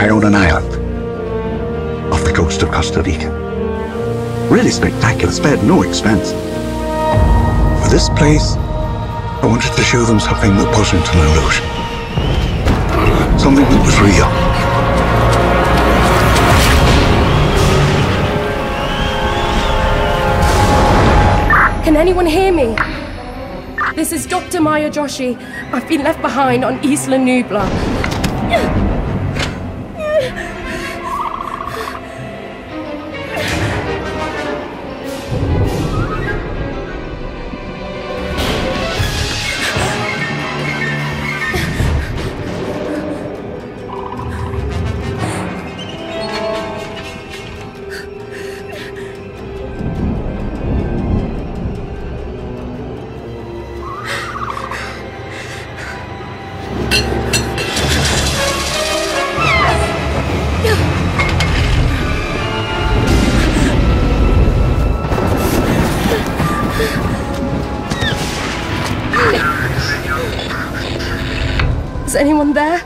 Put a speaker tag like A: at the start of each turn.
A: I own an island off the coast of Costa Rica. Really spectacular, spared no expense. For this place, I wanted to show them something that wasn't an illusion. Something that was real.
B: Can anyone hear me? This is Dr. Maya Joshi. I've been left behind on Isla Nublar. Is anyone there?